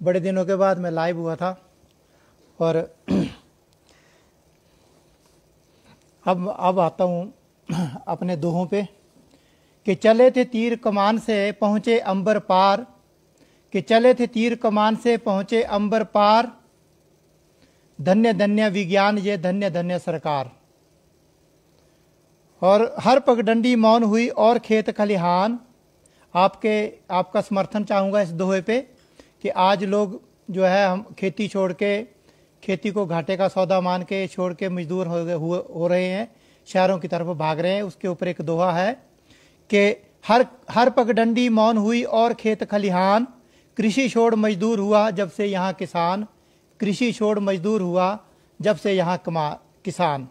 बड़े दिनों के बाद मैं लाइव हुआ था और अब अब आता हूँ अपने दोहों पे कि चले थे तीर कमान से पहुँचे अंबर पार, कि चले थे तीर कमान से पहुँचे अंबर पार। धन्य धन्य विज्ञान, ये धन्य धन्य सरकार। और हर पगडंडी मौन हुई और खेत खलिहान। आपके, आपका समर्थन चाहूँगा इस दोहे पे। कि आज लोग जो है, हम खेती छोड़ के, खेती को घाटे का सौदा मान के छोड़ के मजदूर हो गए हो रहे हैं, शहरों की तरफ़ भाग रहे हैं। उसके ऊपर एक दोहा है कि हर हर पगडंडी मौन हुई और खेत खलिहान, कृषि छोड़ मजदूर हुआ जब से यहाँ किसान, कृषि छोड़ मजदूर हुआ जब से यहाँ कमा, किसान।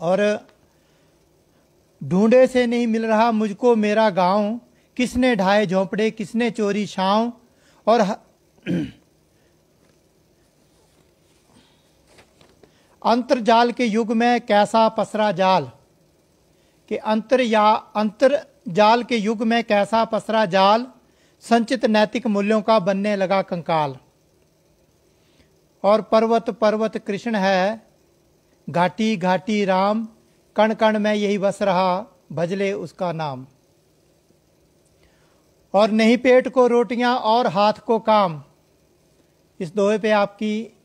और ढूंढे से नहीं मिल रहा मुझको मेरा गाँव किसने ढाए झोंपड़े, किसने चोरी छांव, और अंतरजाल के युग में कैसा पसरा जाल? कि अंतर या अंतर जाल के युग में कैसा पसरा जाल? संचित नैतिक मूल्यों का बनने लगा कंकाल। और पर्वत पर्वत कृष्ण है। घाटी घाटी राम कण कण में यही बस रहा, भजले उसका नाम। और नहीं पेट को रोटियाँ और हाथ को काम। इस दोहे पे आपकी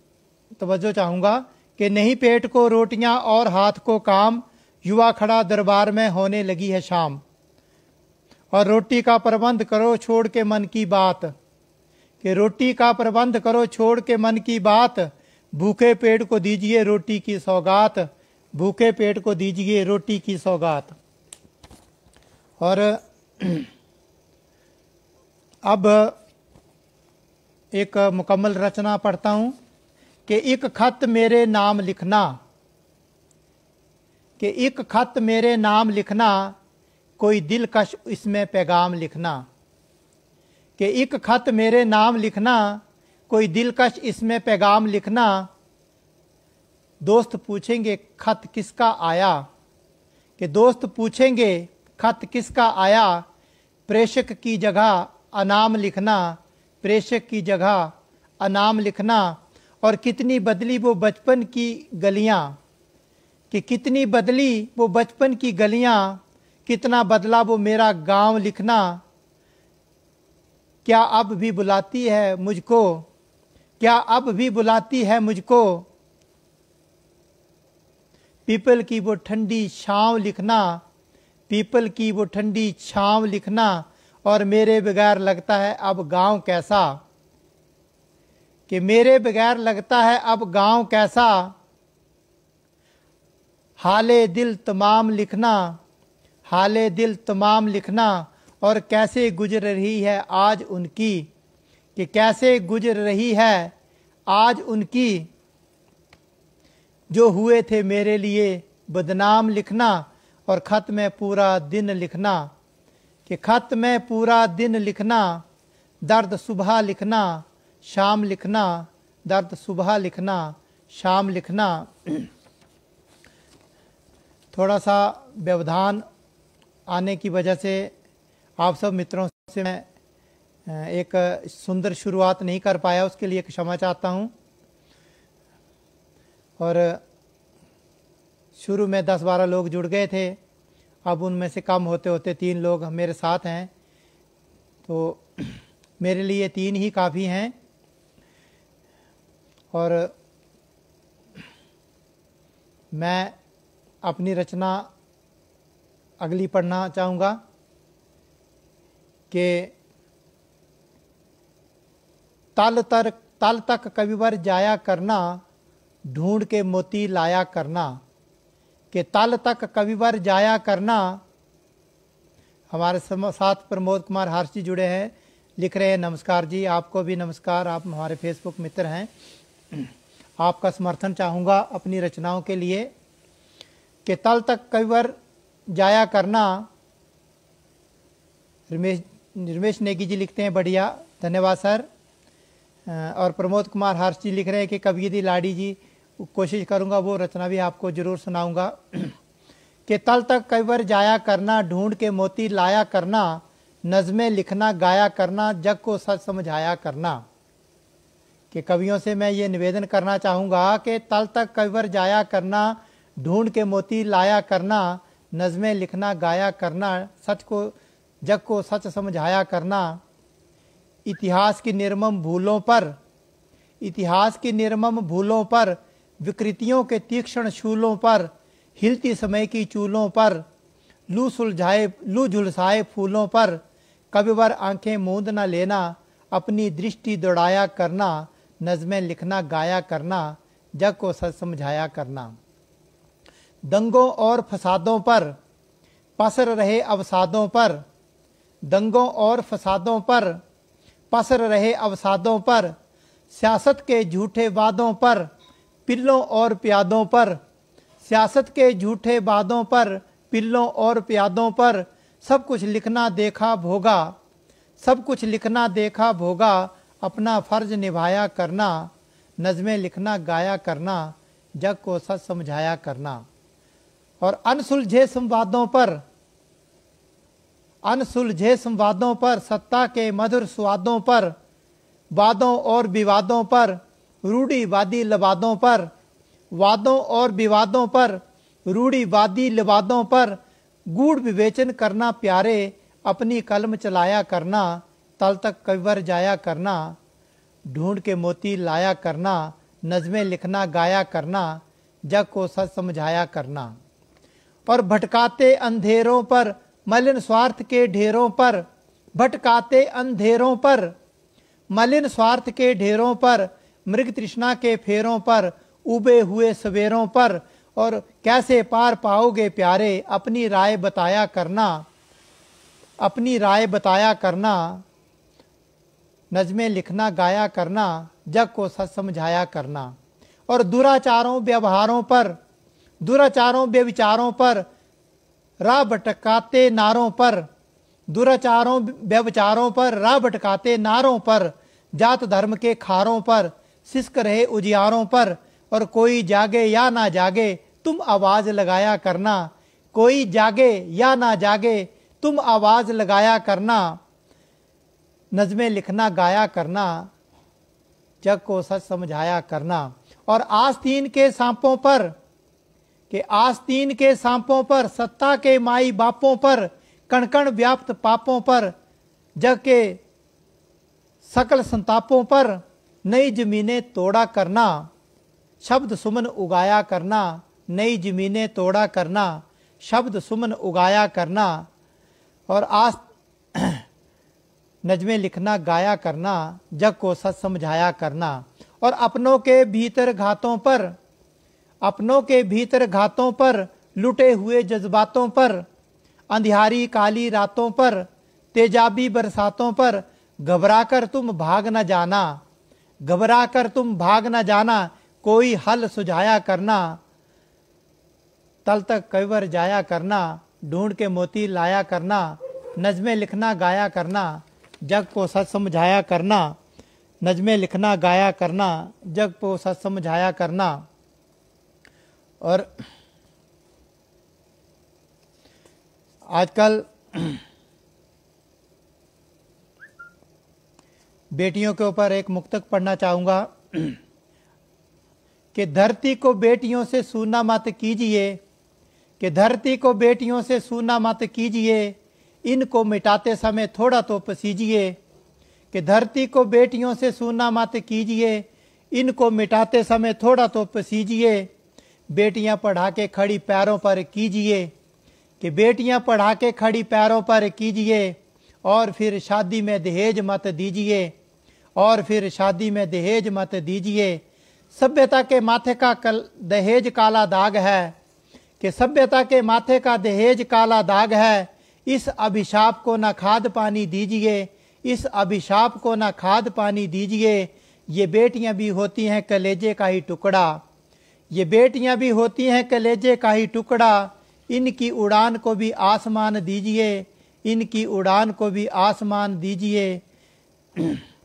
तवज्जो चाहूँगा कि नहीं पेट को रोटियाँ और हाथ को काम युवा खड़ा दरबार में होने लगी है शाम। और रोटी का प्रबंध करो, छोड़ के मन की बात। कि रोटी का प्रबंध करो, छोड़ के मन की बात। भूखे पेट को दीजिए रोटी की सौगात। भूखे पेट को दीजिए रोटी की सौगात। और अब एक मुकम्मल रचना पढ़ता हूँ कि एक खत मेरे नाम लिखना, कि एक खत मेरे नाम लिखना, कोई दिलकश इसमें पैगाम लिखना, कि एक खत मेरे नाम लिखना, कोई दिलकश इसमें पैगाम लिखना। दोस्त पूछेंगे, खत किसका आया? कि दोस्त पूछेंगे, खत किसका आया? प्रेषक की जगह अनाम लिखना, प्रेषक की जगह अनाम लिखना, और कितनी बदली वो बचपन की गलियाँ, कि कितनी बदली वो बचपन की गलियाँ, कितना बदला वो मेरा गाँव लिखना। क्या अब भी बुलाती है मुझको? क्या अब भी बुलाती है मुझको? पीपल की वो ठंडी छाँव लिखना, पीपल की वो ठंडी छांव लिखना और मेरे बगैर लगता है अब गाँव कैसा? कि मेरे बगैर लगता है अब गाँव कैसा? हाले दिल तमाम लिखना, हाले दिल तमाम लिखना, और कैसे गुजर रही है आज उनकी? कि कैसे गुजर रही है आज उनकी? जो हुए थे मेरे लिए बदनाम लिखना, और खत में पूरा दिन लिखना। कि खत में पूरा दिन लिखना, दर्द सुबह लिखना, शाम लिखना, दर्द सुबह लिखना, शाम लिखना। थोड़ा सा व्यवधान आने की वजह से आप सब मित्रों से मैं एक सुंदर शुरुआत नहीं कर पाया, उसके लिए क्षमा चाहता हूँ। और शुरू में दस बारह लोग जुड़ गए थे। अब उनमें से कम होते होते तीन लोग मेरे साथ हैं। तो मेरे लिए तीन ही काफ़ी हैं। और मैं अपनी रचना अगली पढ़ना चाहूँगा कि तल तर, तल तक कविवर जाया करना, ढूंढ के मोती लाया करना। कि तल तक कविवर जाया करना। हमारे साथ प्रमोद कुमार हर्ष जी जुड़े हैं, लिख रहे हैं, नमस्कार जी, आपको भी नमस्कार, आप हमारे फेसबुक मित्र हैं। आपका समर्थन चाहूँगा अपनी रचनाओं के लिए कि तल तक कविवर जाया करना। रमेश रमेश नेगी जी लिखते हैं, बढ़िया, धन्यवाद सर। और प्रमोद कुमार हर्ष जी लिख रहे हैं कि कवि दी लाड़ी जी कोशिश करूँगा, वो रचना भी आपको ज़रूर सुनाऊँगा। कि तल तक कई बार जाया करना, ढूंढ के मोती लाया करना, नज़में लिखना, गाया करना, जग को सच समझाया करना। कि कवियों से मैं ये निवेदन करना चाहूँगा कि तल तक कविवर जाया करना, ढूंढ के मोती लाया करना, नज़में लिखना, गाया करना, सच को, जग को सच समझाया करना। इतिहास की निर्मम भूलों पर, इतिहास की निर्मम भूलों पर विकृतियों के तीक्ष्ण शूलों पर, हिलती समय की चूलों पर, लू सुलझाए, लू झुलसाए फूलों पर कविवर आँखें मूंद न लेना, अपनी दृष्टि दौड़ाया करना, नज़में लिखना, गाया करना, जग को सच समझाया करना। दंगों और फसादों पर, पसर रहे अवसादों पर, दंगों और फसादों पर, पसर रहे अवसादों पर, सियासत के झूठे वादों पर पिल्लों और प्यादों पर, सियासत के झूठे वादों पर, पिल्लों और प्यादों पर सब कुछ लिखना देखा भोगा, सब कुछ लिखना देखा भोगा, अपना फ़र्ज़ निभाया करना, नज़में लिखना गाया करना, जग को सच समझाया करना। और अनसुलझे संवादों पर अनसुलझे संवादों पर, सत्ता के मधुर स्वादों पर, वादों और विवादों पर रूढ़ीवादी लवादों पर, वादों और विवादों पर रूढ़ीवादी लवादों पर गूढ़ विवेचन करना प्यारे, अपनी कलम चलाया करना, तल तक कविवर जाया करना, ढूंढ के मोती लाया करना, नज़में लिखना, गाया करना, जग को सच समझाया करना। और भटकाते अंधेरों पर, मलिन स्वार्थ के ढेरों पर, भटकाते अंधेरों पर, मलिन स्वार्थ के ढेरों पर मृग तृष्णा के फेरों पर, उबे हुए सवेरों पर, और कैसे पार पाओगे प्यारे, अपनी राय बताया करना, अपनी राय बताया करना, नज़में लिखना, गाया करना, जग को सच समझाया करना। और दुराचारों, व्यवहारों पर, दुराचारों, व्यविचारों पर, राह भटकाते नारों पर, दुराचारों, व्यवचारों पर, राह भटकाते नारों पर, जात धर्म के खारों पर सिस्क रहे उजियारों पर, और कोई जागे या ना जागे, तुम आवाज़ लगाया करना। कोई जागे या ना जागे, तुम आवाज़ लगाया करना। नज़में लिखना, गाया करना। जग को सच समझाया करना। और आस्तीन के सांपों पर, के आस्तीन के सांपों पर, सत्ता के माई बापों पर, कणकण व्याप्त पापों पर, जग के सकल संतापों पर नई जमीनें तोड़ा करना, शब्द सुमन उगाया करना, नई जमीनें तोड़ा करना, शब्द सुमन उगाया करना, और आस नजमें लिखना, गाया करना, जग को सच समझाया करना, और अपनों के भीतर घातों पर, अपनों के भीतर घातों पर, लुटे हुए जज्बातों पर, अंधियारी काली रातों पर, तेजाबी बरसातों पर, घबराकर तुम भाग न जाना। घबराकर तुम भाग न जाना, कोई हल सुझाया करना, तल तक कईवर जाया करना, ढूंढ के मोती लाया करना, नजमें लिखना गाया करना, जग को सच समझाया करना, नजमें लिखना गाया करना, जग को सच समझाया करना। और आजकल बेटियों के ऊपर एक मुक्तक पढ़ना चाहूँगा कि धरती को बेटियों से सूना मत कीजिए, कि धरती को बेटियों से सूना मत कीजिए, इनको मिटाते समय थोड़ा तो पसीजिए, कि धरती को बेटियों से सूना मत कीजिए, इनको मिटाते समय थोड़ा तो पसीजिए, बेटियाँ पढ़ा के खड़ी पैरों पर कीजिए, कि बेटियाँ पढ़ा के खड़ी पैरों पर कीजिए, और फिर शादी में दहेज मत दीजिए। और फिर शादी में दहेज मत दीजिए। सभ्यता के माथे का कल, दहेज काला दाग है। कि सभ्यता के माथे का दहेज काला दाग है, इस अभिशाप को ना खाद पानी दीजिए, इस अभिशाप को ना खाद पानी दीजिए। ये बेटियाँ भी होती हैं कलेजे का ही टुकड़ा। ये बेटियाँ भी होती हैं कलेजे का ही टुकड़ा। इनकी उड़ान को भी आसमान दीजिए, इनकी उड़ान को भी आसमान दीजिए।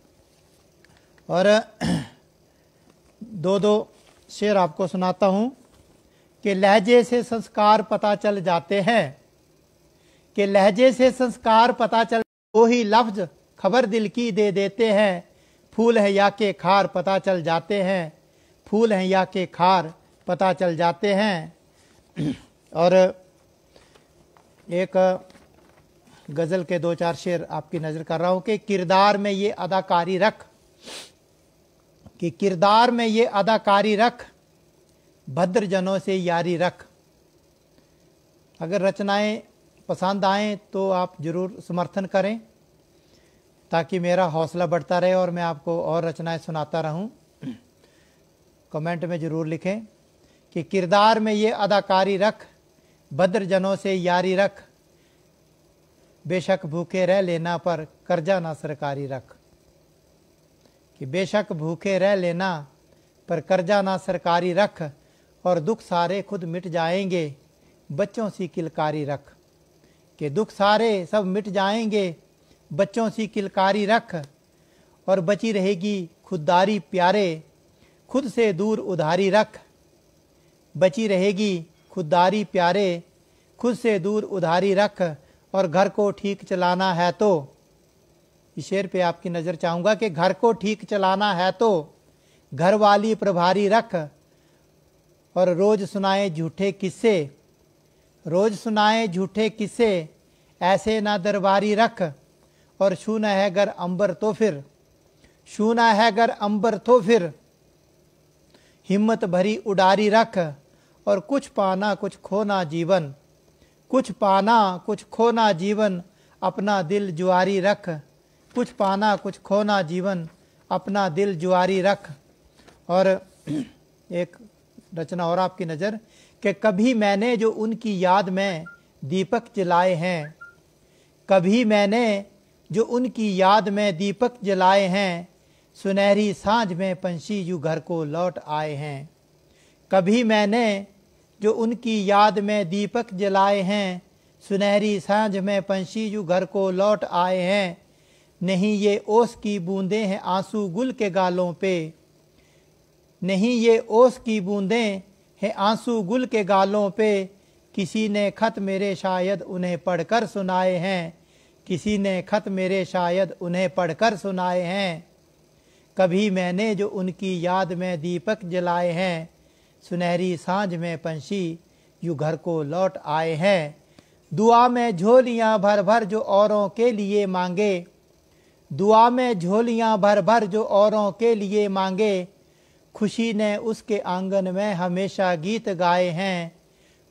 और दो दो शेर आपको सुनाता हूँ कि लहजे से संस्कार पता चल जाते हैं। कि लहजे से संस्कार पता चल वो ही लफ्ज खबर दिल की दे देते हैं। फूल है या के खार पता चल जाते हैं। फूल हैं या के खार पता चल जाते हैं। और, एक गज़ल के दो चार शेर आपकी नज़र कर रहा हूँ कि किरदार में ये अदाकारी रख। कि किरदार में ये अदाकारी रख भद्र जनों से यारी रख। अगर रचनाएँ पसंद आएँ तो आप ज़रूर समर्थन करें, ताकि मेरा हौसला बढ़ता रहे और मैं आपको और रचनाएँ सुनाता रहूँ। कमेंट में ज़रूर लिखें कि किरदार में ये अदाकारी रख भद्र जनों से यारी रख। बेशक भूखे रह लेना पर कर्जा ना सरकारी रख। कि बेशक भूखे रह लेना, पर कर्जा ना सरकारी रख, और दुख सारे खुद मिट जाएँगे, बच्चों सी किलकारी रख। कि दुख सारे सब मिट जाएँगे, बच्चों सी किलकारी रख, और बची रहेगी खुददारी प्यारे, खुद से दूर उधारी रख। बची रहेगी खुददारी प्यारे, खुद से दूर उधारी रख, और घर को ठीक चलाना है तो शेर पे आपकी नज़र चाहूँगा कि घर को ठीक चलाना है तो घर वाली प्रभारी रख और रोज सुनाए झूठे किस्से, रोज सुनाए झूठे किस्से, ऐसे ना दरबारी रख और छूना है गर अंबर तो फिर छूना है गर अंबर तो फिर। हिम्मत भरी उडारी रख और कुछ पाना कुछ खोना जीवन, कुछ पाना कुछ खोना जीवन, अपना दिल जुआरी रख। कुछ पाना, कुछ खोना जीवन, अपना दिल जुआरी रख। और एक रचना और आपकी नज़र, कि कभी मैंने जो उनकी याद में दीपक जलाए हैं, कभी मैंने जो उनकी याद में दीपक जलाए हैं, सुनहरी साँझ में पंछी यू घर को लौट आए हैं। कभी मैंने जो उनकी याद में दीपक जलाए हैं, सुनहरी साँझ में पंछी यू घर को लौट आए हैं नहीं ये ओस की बूंदें हैं आँसू गुल के गालों पे। नहीं ये ओस की बूंदें हैं आँसू गुल के गालों पे। किसी ने खत मेरे शायद उन्हें पढ़कर सुनाए हैं। किसी ने खत मेरे शायद उन्हें पढ़कर सुनाए हैं। कभी मैंने जो उनकी याद में दीपक जलाए हैं। सुनहरी साँझ में पंछी यू घर को लौट आए हैं। दुआ में झोलियाँ भर भर जो औरों के लिए मांगे। दुआ में झोलियाँ भर भर जो औरों के लिए मांगे, खुशी ने उसके आँगन में हमेशा गीत गाए हैं।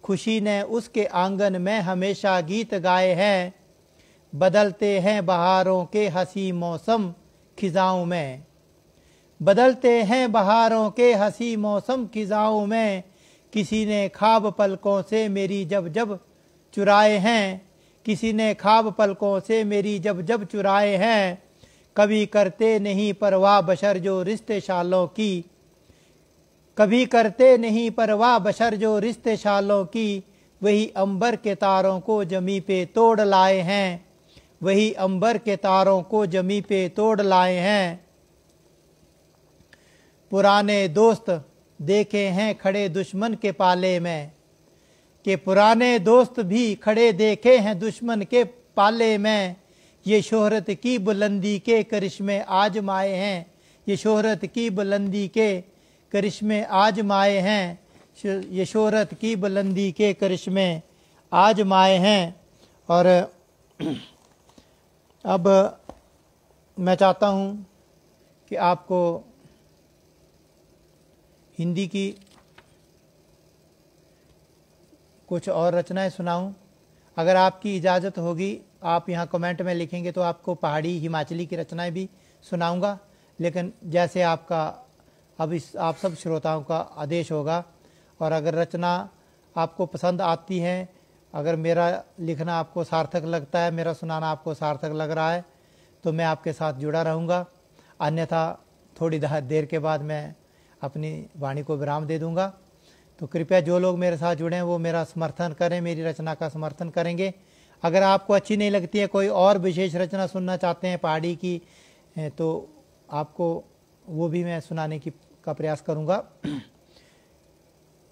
खुशी ने उसके आँगन में हमेशा गीत गाए हैं। बदलते हैं बहारों के हँसी मौसम खिजाओं में। बदलते हैं बहारों के हँसी मौसम खिजाओं में। किसी ने खाब पलकों से मेरी जब जब चुराए हैं। किसी ने खाब पलकों से मेरी जब जब चुराए हैं। कभी करते नहीं परवाह बशर जो रिश्ते शालों की। कभी करते नहीं परवाह बशर जो रिश्ते शालों की। वही अंबर के तारों को जमी पे तोड़ लाए हैं। वही अंबर के तारों को जमी पे तोड़ लाए हैं। पुराने दोस्त देखे हैं खड़े दुश्मन के पाले में। कि पुराने दोस्त भी खड़े देखे हैं दुश्मन के पाले में। ये शोहरत की बुलंदी के करिश्मे आजमाए हैं। ये शोहरत की बुलंदी के करिश्मे आजमाए हैं। ये शोहरत की बुलंदी के करिश्मे आजमाए हैं। और अब मैं चाहता हूँ कि आपको हिंदी की कुछ और रचनाएँ सुनाऊं। अगर आपकी इजाज़त होगी आप यहाँ कमेंट में लिखेंगे तो आपको पहाड़ी हिमाचली की रचनाएँ भी सुनाऊँगा। लेकिन जैसे आपका, अब इस, आप सब श्रोताओं का आदेश होगा, और अगर रचना आपको पसंद आती है, अगर मेरा लिखना आपको सार्थक लगता है, मेरा सुनाना आपको सार्थक लग रहा है तो मैं आपके साथ जुड़ा रहूँगा। अन्यथा थोड़ी देर के बाद मैं अपनी वाणी को विराम दे दूँगा। तो कृपया जो लोग मेरे साथ जुड़े हैं, वो मेरा समर्थन करें, मेरी रचना का समर्थन करेंगे। अगर आपको अच्छी नहीं लगती है, कोई और विशेष रचना सुनना चाहते हैं पहाड़ी की तो आपको वो भी मैं सुनाने की, का प्रयास करूँगा।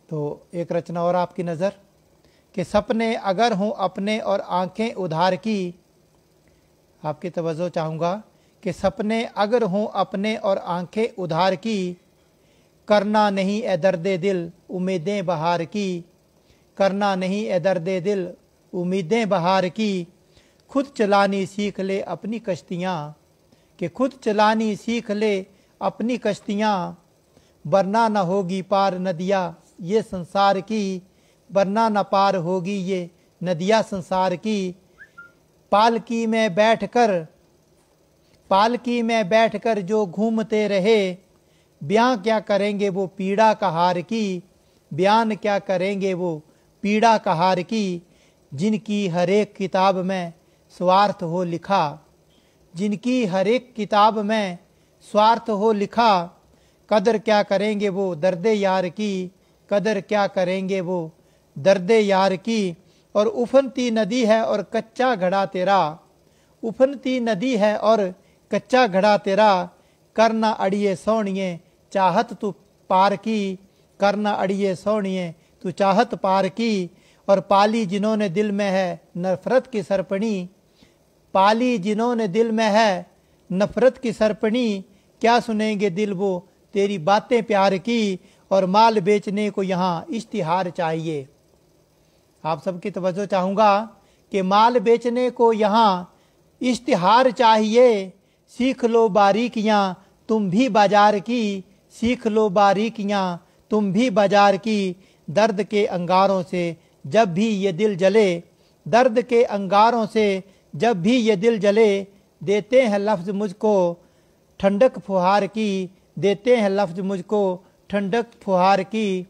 तो एक रचना और आपकी नज़र, कि सपने अगर हों अपने और आँखें उधार की, आपकी तवज्जो चाहूँगा, कि सपने अगर हों अपने और आँखें उधार की, करना नहीं ए दर्द दिल, उम्मीदें बहार की, करना नहीं ए दर्द दिल उम्मीदें बहार की, खुद चलानी सीख ले अपनी कश्तियाँ, कि खुद चलानी सीख ले अपनी कश्तियाँ। वरना न होगी पार नदिया, ये संसार की, वरना न पार होगी ये नदिया संसार की। पालकी में बैठकर, पालकी में बैठकर जो घूमते रहे, ब्याह क्या करेंगे वो पीड़ा का हार की बयान क्या करेंगे वो पीड़ा का हार की। जिनकी हर एक किताब में स्वार्थ हो लिखा, जिनकी हर एक किताब में स्वार्थ हो लिखा, कदर क्या करेंगे वो दर्द यार की, कदर क्या करेंगे वो दर्द यार की। और उफनती नदी है और कच्चा घड़ा तेरा, उफनती नदी है और कच्चा घड़ा तेरा। करना अड़िए सोनिए, चाहत तू पार की, करना अड़िए सोनिए, तू चाहत पार की। और पाली जिन्होंने दिल में है नफरत की सरपणी, पाली जिन्होंने दिल में है नफरत की सरपणी, क्या सुनेंगे दिल वो तेरी बातें प्यार की और माल बेचने को यहाँ इश्तिहार चाहिए। आप सबकी तवज्जो चाहूँगा कि माल बेचने को यहाँ इश्तिहार चाहिए। सीख लो बारीकियाँ, तुम भी बाज़ार की। सीख लो बारीकियाँ, तुम भी बाज़ार की। दर्द के अंगारों से जब भी ये दिल जले, दर्द के अंगारों से जब भी ये दिल जले, देते हैं लफ्ज़ मुझको ठंडक फुहार की, देते हैं लफ्ज़ मुझको ठंडक फुहार की,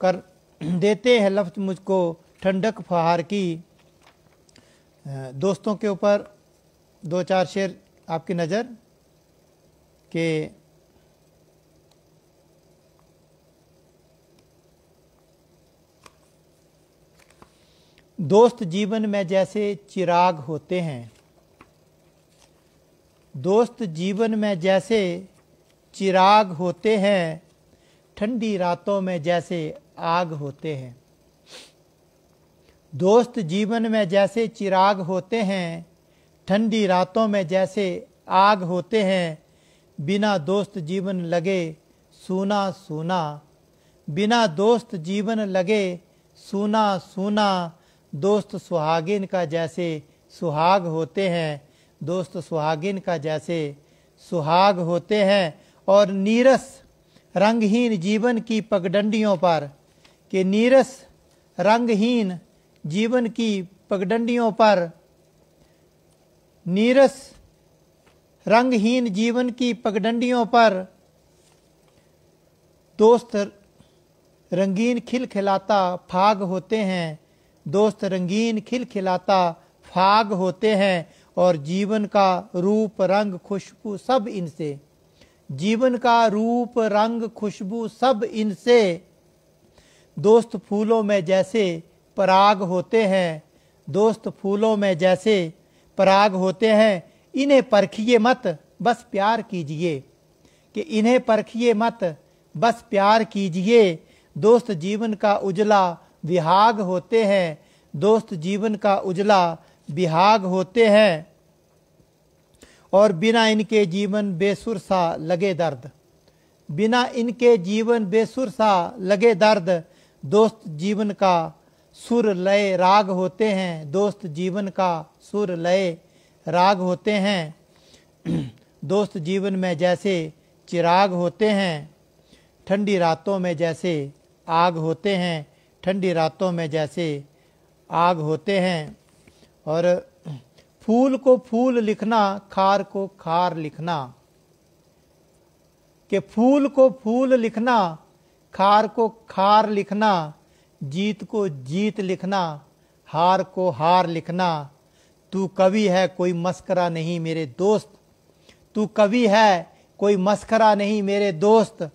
कर, देते हैं लफ्ज़ मुझको ठंडक फुहार की। दोस्तों के ऊपर दो चार शेर आपकी नज़र के दोस्त जीवन में जैसे चिराग होते हैं। दोस्त जीवन में जैसे चिराग होते हैं, ठंडी रातों में जैसे आग होते हैं। दोस्त जीवन में जैसे चिराग होते हैं, ठंडी रातों में जैसे आग होते हैं। बिना दोस्त जीवन लगे सूना सूना, बिना दोस्त जीवन लगे सूना सूना दोस्त सुहागिन का जैसे सुहाग होते हैं, दोस्त सुहागिन का जैसे सुहाग होते हैं और नीरस रंगहीन जीवन की पगडंडियों पर, कि नीरस रंगहीन जीवन की पगडंडियों पर, नीरस रंगहीन जीवन की पगडंडियों पर दोस्त रंगीन खिल खिलाता फाग होते हैं दोस्त रंगीन खिलखिलाता फाग होते हैं और जीवन का रूप रंग खुशबू सब इनसे। जीवन का रूप रंग खुशबू सब इनसे। दोस्त फूलों में जैसे पराग होते हैं, दोस्त फूलों में जैसे पराग होते हैं, इन्हें परखिए मत, बस प्यार कीजिए। कि इन्हें परखिए मत, बस प्यार कीजिए। दोस्त जीवन का उजला विहाग होते हैं। दोस्त जीवन का उजला विहाग होते हैं। और बिना इनके जीवन बेसुर सा लगे दर्द। बिना इनके जीवन बेसुर सा लगे दर्द, दोस्त जीवन का सुर लय राग होते हैं। दोस्त जीवन का सुर लय राग होते हैं। दोस्त जीवन में जैसे चिराग होते हैं, ठंडी रातों में जैसे आग होते हैं। ठंडी रातों में जैसे आग होते हैं और फूल को फूल लिखना, खार को खार लिखना, कि फूल को फूल लिखना, खार को खार लिखना, जीत को जीत लिखना, हार को हार लिखना, तू कवि है, कोई मस्करा नहीं मेरे दोस्त, तू कवि है, कोई मस्करा नहीं मेरे दोस्त,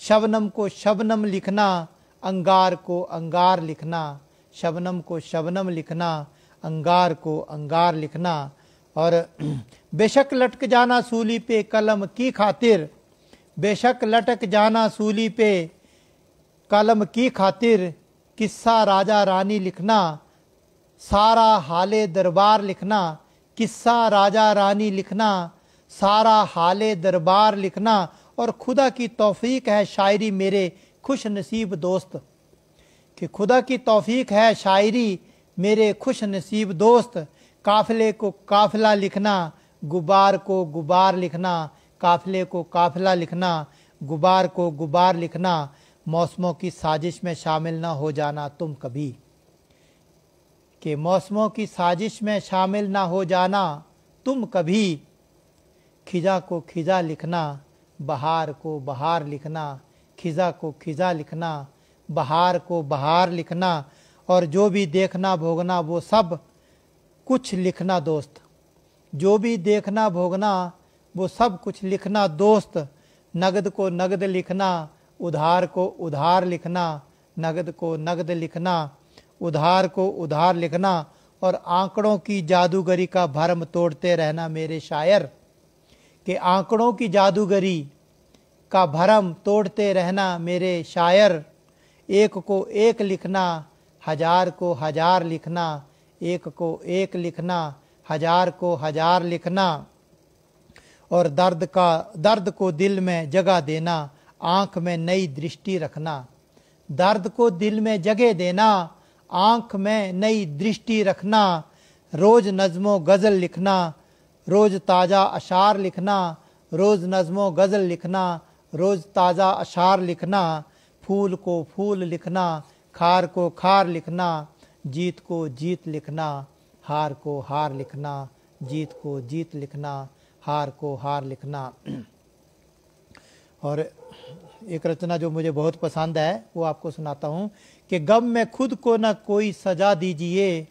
शबनम को शबनम लिखना अंगार को अंगार लिखना, शबनम को शबनम लिखना, अंगार को अंगार लिखना। और बेशक लटक जाना सूली पे कलम की खातिर, बेशक लटक जाना सूली पे कलम की खातिर किस्सा राजा रानी लिखना, सारा हाले दरबार लिखना, किस्सा राजा रानी लिखना, सारा हाले दरबार लिखना। और खुदा की तौफीक है शायरी मेरे खुश नसीब दोस्त। कि खुदा की तौफीक है शायरी, मेरे खुश नसीब दोस्त। काफिले को काफिला लिखना, गुबार को गुबार लिखना। काफिले को काफिला लिखना, गुबार को गुबार लिखना। मौसमों की साजिश में शामिल ना हो जाना तुम कभी। कि मौसमों की साजिश में शामिल ना हो जाना तुम कभी। खिजा को खिजा लिखना, बहार को बहार लिखना। खिजा को खिजा लिखना, बहार को बहार लिखना, और जो भी देखना भोगना, वो सब कुछ लिखना दोस्त। जो भी देखना भोगना, वो सब कुछ लिखना दोस्त। नगद को नगद लिखना, उधार को उधार लिखना, नगद को नगद लिखना, उधार को उधार लिखना, और आंकड़ों की जादूगरी का भरम तोड़ते रहना मेरे शायर। कि आंकड़ों की जादूगरी का भरम तोड़ते रहना मेरे शायर। एक को एक लिखना, हज़ार को हज़ार लिखना, एक को एक लिखना, हज़ार को हज़ार लिखना। और दर्द का, दर्द को दिल में जगह देना, आँख में नई दृष्टि रखना। दर्द को दिल में जगह देना, आँख में नई दृष्टि रखना। रोज नज्मो गज़ल लिखना, रोज ताज़ा अशार लिखना, रोज नज्मो गज़ल लिखना। रोज ताज़ा अशार लिखना, फूल को फूल लिखना, खार को खार लिखना, जीत को जीत लिखना, हार को हार लिखना, जीत को जीत लिखना, हार को हार लिखना। और एक रचना जो मुझे बहुत पसंद है, वो आपको सुनाता हूँ कि गम में खुद को ना कोई सजा दीजिए,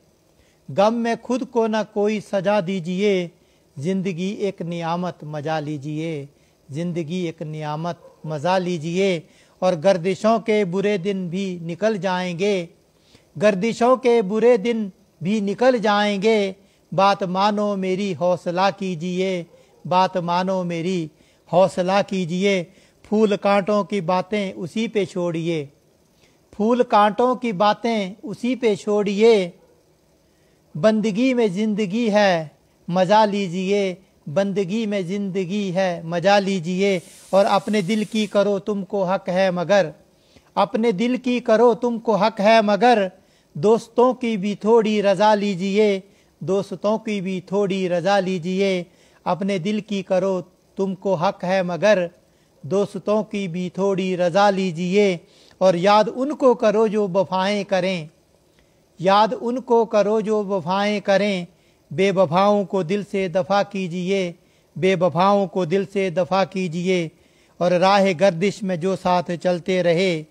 गम में खुद को ना कोई सजा दीजिए, ज़िंदगी एक नियामत मज़ा लीजिए। ज़िंदगी एक नियामत, मज़ा लीजिए और गर्दिशों के बुरे दिन भी निकल जाएँगे। गर्दिशों के बुरे दिन भी निकल जाएँगे। बात मानो मेरी हौसला कीजिए, बात मानो मेरी हौसला कीजिए। फूल कांटों की बातें उसी पे छोड़िए। फूल कांटों की बातें उसी पे छोड़िए। बंदगी में ज़िंदगी है, मज़ा लीजिए। बंदगी में ज़िंदगी है, मज़ा लीजिए और अपने दिल की करो तुमको हक है मगर। अपने दिल की करो तुमको हक है मगर। दोस्तों की भी थोड़ी रजा लीजिए, दोस्तों की भी थोड़ी रजा लीजिए। अपने दिल की करो तुमको हक है मगर। दोस्तों की भी थोड़ी रजा लीजिए और याद उनको करो जो वफाएँ करें। याद उनको करो जो वफाएँ करें। बेवफाओं को दिल से दफ़ा कीजिए, बेवफाओं को दिल से दफ़ा कीजिए और राह गर्दिश में जो साथ चलते रहे,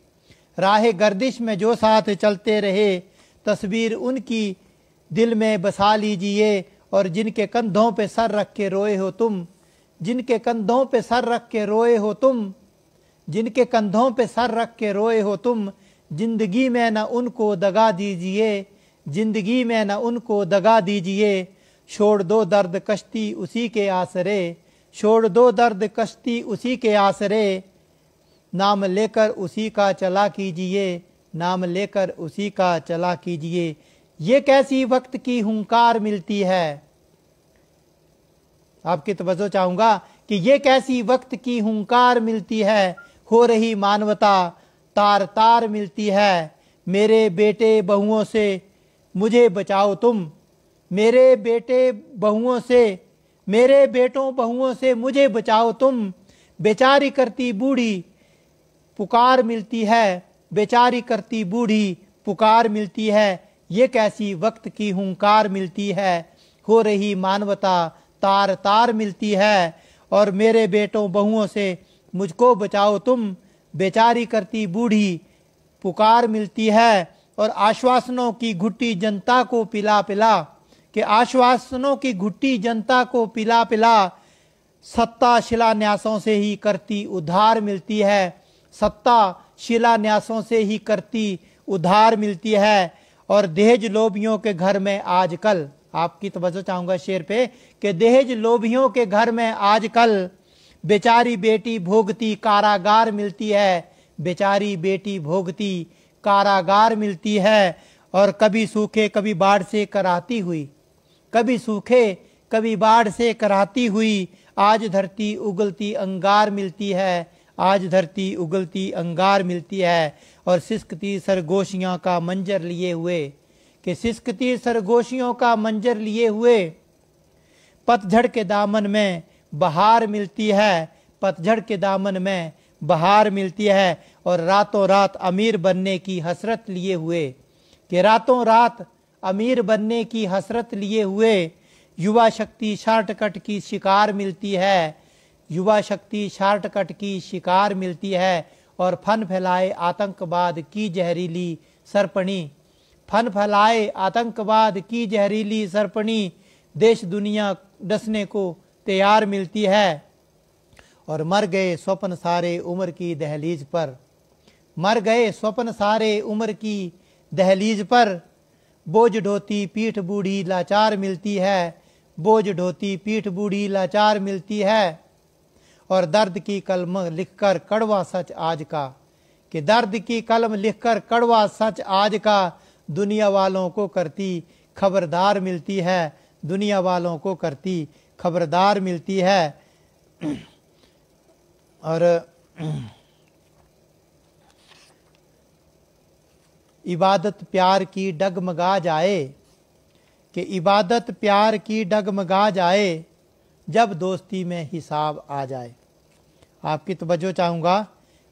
राह गर्दिश में जो साथ चलते रहे, तस्वीर उनकी दिल में बसा लीजिए और जिनके कंधों पे सर रख के रोए हो तुम, जिनके कंधों पे सर रख के रोए हो तुम, जिनके कंधों पे सर रख के रोए हो तुम, ज़िंदगी में न उनको दगा दीजिए ज़िंदगी में न उनको दगा दीजिए। छोड़ दो दर्द कश्ती उसी के आसरे। छोड़ दो दर्द कश्ती उसी के आसरे। नाम लेकर उसी का चला कीजिए। नाम लेकर उसी का चला कीजिए। ये कैसी वक्त की हुंकार मिलती है? आपकी तवज्जो चाहूँगा कि ये कैसी वक्त की हुंकार मिलती है? हो रही मानवता तार तार मिलती है। मेरे बेटे बहुओं से मुझे बचाओ तुम। मेरे बेटे बहुओं से, मेरे बेटों बहुओं से मुझे बचाओ तुम। बेचारी करती बूढ़ी, पुकार मिलती है। बेचारी करती बूढ़ी, पुकार मिलती है। ये कैसी वक्त की हुंकार मिलती है। हो रही मानवता, तार तार मिलती है। और मेरे बेटों बहुओं से मुझको बचाओ तुम। बेचारी करती बूढ़ी, पुकार मिलती है। और आश्वासनों की घुट्टी जनता को पिला पिला, कि आश्वासनों की घुट्टी जनता को पिला पिला, सत्ता शिलान्यासों से ही करती उधार मिलती है। सत्ता शिलान्यासों से ही करती उधार मिलती है। और दहेज लोभियों के घर में आजकल, आपकी तवज्जो चाहूँगा शेर पे, कि दहेज लोभियों के घर में आजकल बेचारी बेटी भोगती कारागार मिलती है। बेचारी बेटी भोगती कारागार मिलती है और कभी सूखे, कभी बाढ़ से कराती हुई। कभी सूखे, कभी बाढ़ से कराती हुई आज धरती उगलती अंगार मिलती है, आज धरती उगलती अंगार मिलती है। और सिसकती सरगोशियों का मंजर लिए हुए, कि सिसकती सरगोशियों का मंजर लिए हुए, पतझड़ के दामन में बहार मिलती है, पतझड़ के दामन में बहार मिलती है। और रातों रात अमीर बनने की हसरत लिए हुए, कि रातों रात अमीर बनने की हसरत लिए हुए युवा शक्ति शार्टकट की शिकार मिलती है, युवा शक्ति शार्टकट की शिकार मिलती है और फन फैलाए आतंकवाद की जहरीली सरपणी। फन फैलाए आतंकवाद की जहरीली सरपणी देश दुनिया डसने को तैयार मिलती है और मर गए स्वप्न सारे उम्र की दहलीज पर। मर गए स्वप्न सारे उम्र की दहलीज पर। बोझ ढोती पीठ बूढ़ी लाचार मिलती है। बोझ ढोती पीठ बूढ़ी लाचार मिलती है। और दर्द की कलम लिखकर कड़वा सच आज का। कि दर्द की कलम लिखकर कड़वा सच आज का। दुनिया वालों को करती खबरदार मिलती है। दुनिया वालों को करती खबरदार मिलती है। और इबादत प्यार की डगमगा जाए, कि इबादत प्यार की डगमगा जाए, जब दोस्ती में हिसाब आ जाए। आपकी तवज्जो चाहूँगा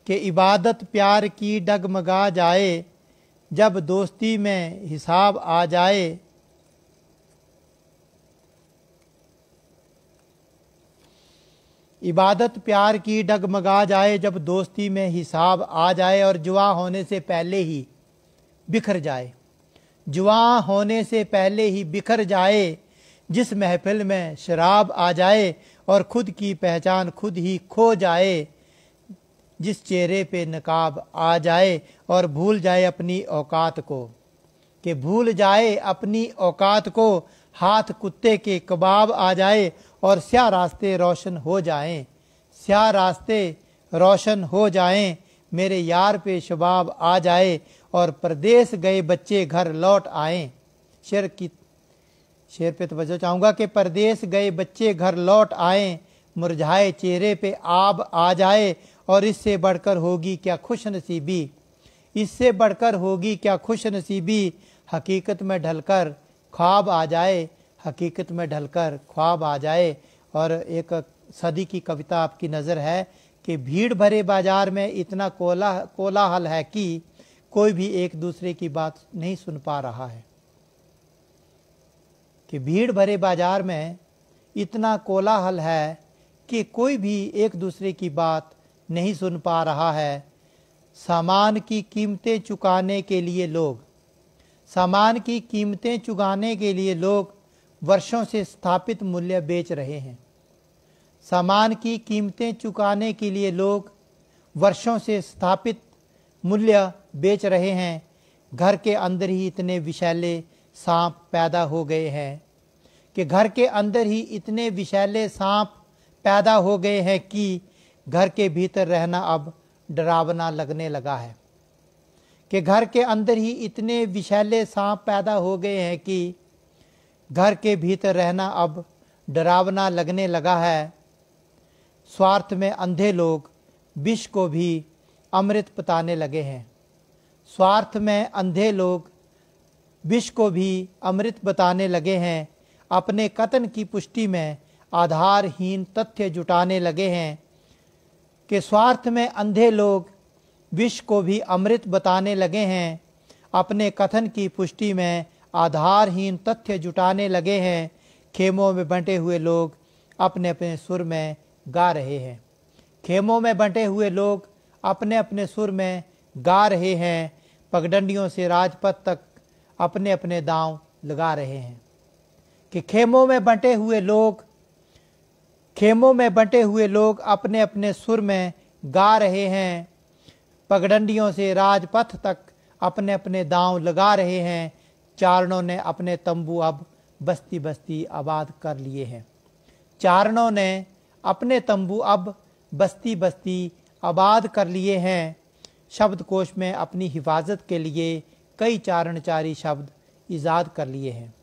कि इबादत प्यार की डगमगा जाए, जब दोस्ती में हिसाब आ जाए। इबादत प्यार की डगमगा जाए, जब दोस्ती में हिसाब आ जाए, और जुआ होने से पहले ही बिखर जाए। जुआ होने से पहले ही बिखर जाए, जिस महफिल में शराब आ जाए और खुद की पहचान खुद ही खो जाए, जिस चेहरे पे नकाब आ जाए और भूल जाए अपनी औकात को। कि भूल जाए अपनी औकात को, हाथ कुत्ते के कबाब आ जाए और स्या रास्ते रोशन हो जाएँ। स्या रास्ते रोशन हो जाएँ, मेरे यार पे शबाब आ जाए और प्रदेश गए बच्चे घर लौट आए। शेर की शेर पे तो चाहूँगा कि परदेश गए बच्चे घर लौट आए। मुरझाए चेहरे पे आब आ जाए और इससे बढ़कर होगी क्या खुश नसीबी इससे बढ़कर होगी क्या खुश नसीबी हकीकत में ढलकर ख्वाब आ जाए। हकीकत में ढलकर ख्वाब आ जाए। और एक सदी की कविता आपकी नज़र है कि भीड़ भरे बाज़ार में इतना कोला कोलाहल है कि कोई भी एक दूसरे की बात नहीं सुन पा रहा है। कि भीड़ भरे बाज़ार में इतना कोलाहल है कि कोई भी एक दूसरे की बात नहीं सुन पा रहा है। सामान की कीमतें चुकाने के लिए लोग, सामान की कीमतें चुकाने के लिए लोग वर्षों से स्थापित मूल्य बेच रहे हैं। सामान की कीमतें चुकाने के लिए लोग वर्षों से स्थापित मूल्य बेच रहे हैं। घर के अंदर ही इतने विशैले सांप पैदा हो गए हैं कि घर के अंदर ही इतने विशैले सांप पैदा हो गए हैं कि घर के भीतर रहना अब डरावना लगने लगा है कि घर के अंदर ही इतने विशैले सांप पैदा हो गए हैं कि घर के भीतर रहना अब डरावना लगने लगा है। स्वार्थ में अंधे लोग विष को भी अमृत पताने लगे हैं। स्वार्थ में अंधे लोग विष को भी अमृत बताने लगे हैं, अपने कथन की पुष्टि में आधारहीन तथ्य जुटाने लगे हैं कि स्वार्थ में अंधे लोग विष को भी अमृत बताने लगे हैं, अपने कथन की पुष्टि में आधारहीन तथ्य जुटाने लगे हैं, खेमों में बंटे हुए लोग अपने अपने सुर में गा रहे हैं। खेमों में बंटे हुए लोग अपने अपने सुर में गा रहे हैं पगडंडियों से राजपथ तक अपने अपने दांव लगा रहे हैं कि खेमों में बंटे हुए लोग, खेमों में बंटे हुए लोग अपने अपने सुर में गा रहे हैं। पगडंडियों से राजपथ तक अपने अपने दांव लगा रहे हैं। चारणों ने अपने तंबू अब बस्ती बस्ती आबाद कर लिए हैं। चारणों ने अपने तंबू अब बस्ती बस्ती आबाद कर लिए हैं। शब्दकोश में अपनी हिफाजत के लिए कई चारणचारी शब्द ईजाद कर लिए हैं।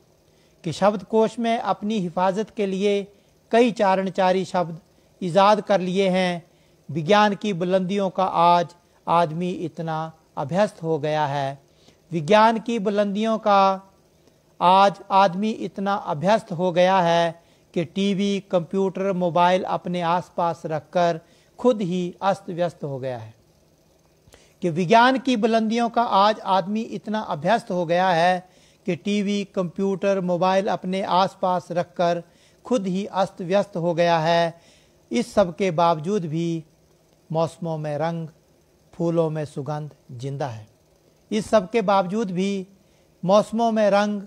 कि शब्दकोश में अपनी हिफाजत के लिए कई चारणचारी शब्द ईजाद कर लिए हैं, विज्ञान की बुलंदियों का आज आदमी इतना अभ्यस्त हो गया है। विज्ञान की बुलंदियों का आज आदमी इतना अभ्यस्त हो गया है कि टीवी, कंप्यूटर, मोबाइल अपने आसपास रखकर खुद ही अस्त व्यस्त हो गया है। कि विज्ञान की बुलंदियों का आज आदमी इतना अभ्यस्त हो गया है कि टीवी, कंप्यूटर, मोबाइल अपने आसपास रखकर खुद ही अस्त व्यस्त हो गया है। इस सब के बावजूद भी मौसमों में रंग, फूलों में सुगंध ज़िंदा है। इस सब के बावजूद भी मौसमों में रंग,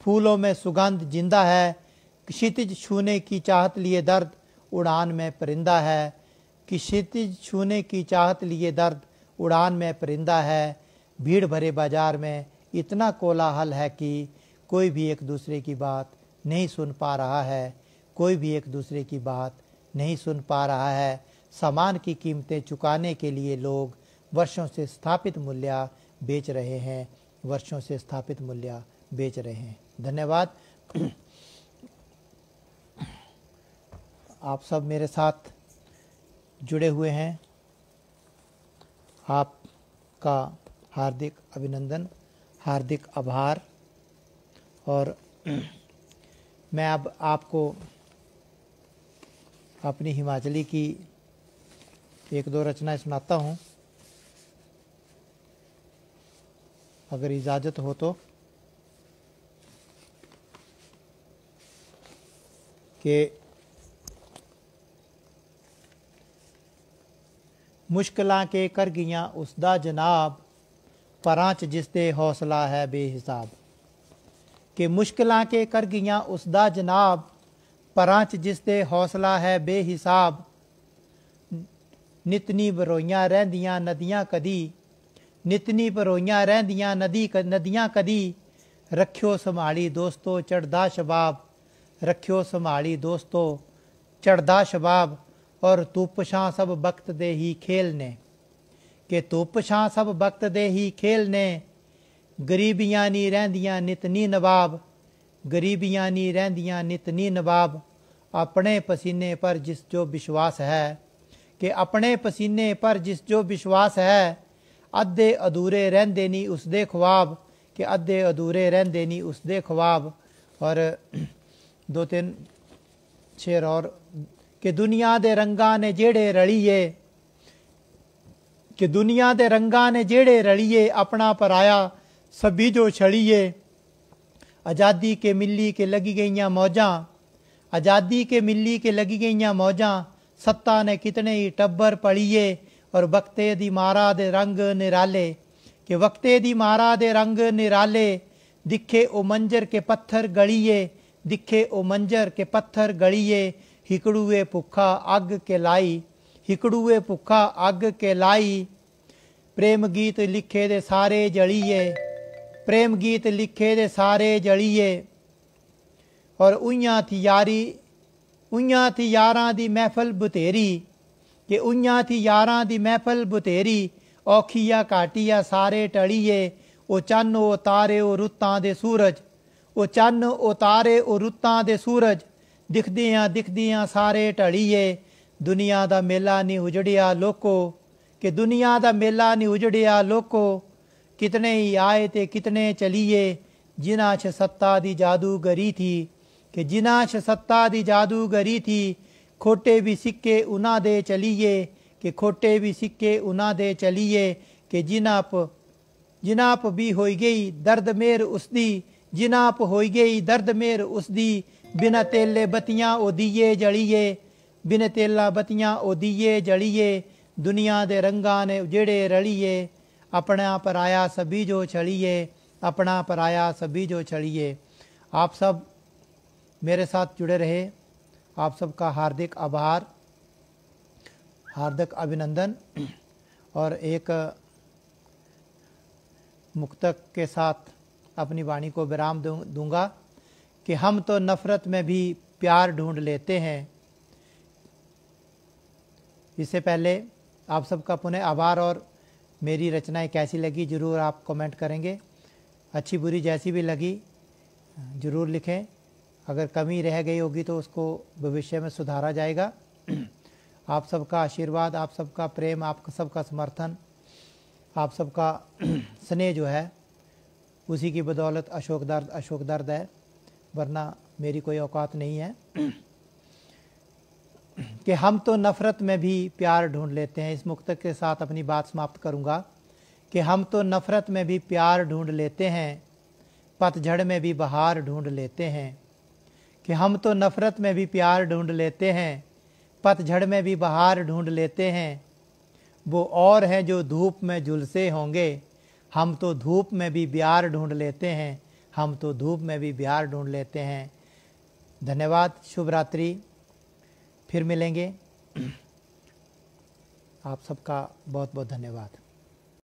फूलों में सुगंध ज़िंदा है। क्षितिज छूने की चाहत लिए दर्द उड़ान में परिंदा है। कि क्षितिज छूने की चाहत लिए दर्द उड़ान में परिंदा है, भीड़ भरे बाज़ार में इतना कोलाहल है कि कोई भी एक दूसरे की बात नहीं सुन पा रहा है, कोई भी एक दूसरे की बात नहीं सुन पा रहा है। सामान की कीमतें चुकाने के लिए लोग वर्षों से स्थापित मूल्य बेच रहे हैं, वर्षों से स्थापित मूल्य बेच रहे हैं। धन्यवाद। आप सब मेरे साथ जुड़े हुए हैं। आपका हार्दिक अभिनंदन, हार्दिक आभार। और मैं अब आपको अपनी हिमाचली की एक दो रचनाएँ सुनाता हूँ। अगर इजाज़त हो तो। कि ਮੁਸ਼ਕਲਾਂ ਕੇ ਕਰ ਗਈਆਂ ਉਸ ਦਾ ਜਨਾਬ ਪਰਾਂ ਚ ਜਿਸ ਤੇ ਹੌਸਲਾ ਹੈ ਬੇਹਿਸਾਬ ਕਿ ਮੁਸ਼ਕਲਾਂ ਕੇ ਕਰ ਗਈਆਂ ਉਸ ਦਾ ਜਨਾਬ ਪਰਾਂ ਚ ਜਿਸ ਤੇ ਹੌਸਲਾ ਹੈ ਬੇਹਿਸਾਬ ਨਿਤਨੀ ਬਰੋਈਆਂ ਰਹਿੰਦੀਆਂ ਨਦੀਆਂ ਕਦੀ ਨਿਤਨੀ ਬਰੋਈਆਂ ਰਹਿੰਦੀਆਂ ਨਦੀ ਨਦੀਆਂ ਕਦੀ ਰੱਖਿਓ ਸੰਭਾਲੀ ਦੋਸਤੋ ਚੜਦਾ ਸ਼ਬਾਬ ਰੱਖਿਓ ਸੰਭਾਲੀ ਦੋਸਤੋ ਚੜਦਾ ਸ਼ਬਾਬ ਔਰ ਧੁੱਪ ਛਾਂ ਸਭ ਵਕਤ ਦੇ ਹੀ ਖੇਲ ਨੇ ਕਿ ਧੁੱਪ ਛਾਂ ਸਭ ਵਕਤ ਦੇ ਹੀ ਖੇਲ ਨੇ ਗਰੀਬੀਆਂ ਨਹੀਂ ਰਹਿੰਦੀਆਂ ਨਿਤਨੀ ਨਵਾਬ, ਗਰੀਬੀਆਂ ਨਹੀਂ ਰਹਿੰਦੀਆਂ ਨਿਤਨੀ ਨਵਾਬ। ਆਪਣੇ ਪਸੀਨੇ ਪਰ ਜਿਸ ਜੋ ਵਿਸ਼ਵਾਸ ਹੈ, ਕਿ ਆਪਣੇ ਪਸੀਨੇ ਪਰ ਜਿਸ ਜੋ ਵਿਸ਼ਵਾਸ ਹੈ, ਅੱਧੇ ਅਧੂਰੇ ਰਹਿੰਦੇ ਨਹੀਂ ਉਸ ਦੇ ਖਵਾਬ ਕਿ ਅੱਧੇ ਅਧੂਰੇ ਰਹਿੰਦੇ ਨਹੀਂ ਉਸ ਦੇ ਖਵਾਬ ਔਰ ਦੋ ਤਿੰਨ ਸ਼ੇਰ ਔਰ ਕਿ ਦੁਨੀਆ ਦੇ ਰੰਗਾਂ ਨੇ ਜਿਹੜੇ ਰਲੀਏ ਕਿ ਦੁਨੀਆ ਦੇ ਰੰਗਾਂ ਨੇ ਜਿਹੜੇ ਰਲੀਏ ਆਪਣਾ ਪਰਾਇਆ ਸਭੀ ਜੋ ਛੜੀਏ आज़ादी के मिली के लगी गईयाँ मौजा आज़ादी के मिली के लगी गईयाँ मौजा सत्ता ने कितने ही टब्बर पढ़िए और वक्ते दी मारा दे रंग निराले कि वक्ते दी मारा दे रंग निराले दिखे ओ मंजर के पत्थर गड़िए दिखे ओ मंजर के पत्थर गड़िए हिकड़ुए भुखा अग के लाई हिकड़ुए भुखा अग के लाई प्रेम गीत लिखे दे सारे जड़िए प्रेम गीत लिखे दे सारे जड़िए और उइयाँ थी यारी, उइयाँ थी यारां दी महफल बतेरी कि उइयाँ थी यारां दी महफल बतेरी सारे टड़िए ओ चन्न ओ तारे ओ रुत्तां दे सूरज, ओ चन्न ओ तारे ओ रुत्तां दे सूरज ਦਿਖਦਿਆਂ ਦਿਖਦਿਆਂ ਸਾਰੇ ਢੜੀਏ ਦੁਨੀਆ ਦਾ ਮੇਲਾ ਨਹੀਂ ਉਜੜਿਆ ਲੋਕੋ ਕਿ ਦੁਨੀਆ ਦਾ ਮੇਲਾ ਨਹੀਂ ਉਜੜਿਆ ਲੋਕੋ ਕਿਤਨੇ ਹੀ ਆਏ ਤੇ ਕਿਤਨੇ ਚਲੀਏ ਜਿਨ੍ਹਾਂ 'ਚ ਸੱਤਾ ਦੀ ਜਾਦੂਗਰੀ ਥੀ ਕਿ ਜਿਨ੍ਹਾਂ 'ਚ ਸੱਤਾ ਦੀ ਜਾਦੂਗਰੀ ਥੀ ਖੋਟੇ ਵੀ ਸਿੱਕੇ ਉਹਨਾਂ ਦੇ ਚਲੀਏ ਕਿ ਖੋਟੇ ਵੀ ਸਿੱਕੇ ਉਹਨਾਂ ਦੇ ਚਲੀਏ ਕਿ ਜਿਨ੍ਹਾਂ ਪ ਜਿਨ੍ਹਾਂ ਪ ਵੀ ਹੋਈ ਗਈ ਦਰਦ ਮੇਰ ਉਸਦੀ ਜਿਨ੍ਹਾਂ ਪ ਹੋਈ ਗਈ ਦਰਦ ਮੇਰ ਉਸਦੀ बिना तेले बतियाँ दिए जड़िए बिना तेला बतियाँ ओदिए जड़िए दुनिया दे रंगा ने उजड़े रलिए अपना पराया सभी जो छड़िए अपना पराया सभी जो छड़िए आप सब मेरे साथ जुड़े रहे। आप सबका हार्दिक आभार, हार्दिक अभिनंदन, और एक मुक्तक के साथ अपनी वाणी को विराम दूँगा। कि हम तो नफ़रत में भी प्यार ढूंढ लेते हैं। इससे पहले आप सबका पुनः आभार और मेरी रचनाएँ कैसी लगी ज़रूर आप कमेंट करेंगे। अच्छी बुरी जैसी भी लगी, ज़रूर लिखें। अगर कमी रह गई होगी तो उसको भविष्य में सुधारा जाएगा। आप सबका आशीर्वाद, आप सबका प्रेम, आप सबका समर्थन, आप सबका स्नेह जो है, उसी की बदौलत अशोक दर्द अशोक दर्द है। वरना मेरी कोई औकात नहीं है। कि हम तो नफ़रत में भी प्यार ढूंढ लेते हैं, इस मुक्त के साथ अपनी बात समाप्त करूँगा। कि हम तो नफ़रत में भी प्यार ढूंढ लेते हैं, पतझड़ में भी बहार ढूंढ लेते हैं। कि हम तो नफ़रत में भी प्यार ढूंढ लेते हैं, पतझड़ में भी बहार ढूंढ लेते हैं। वो और हैं जो धूप में झुलसे होंगे, हम तो धूप में भी प्यार ढूंढ लेते हैं। हम तो धूप में भी बिहार ढूंढ लेते हैं। धन्यवाद, शुभ रात्रि। फिर मिलेंगे। आप सबका बहुत बहुत धन्यवाद।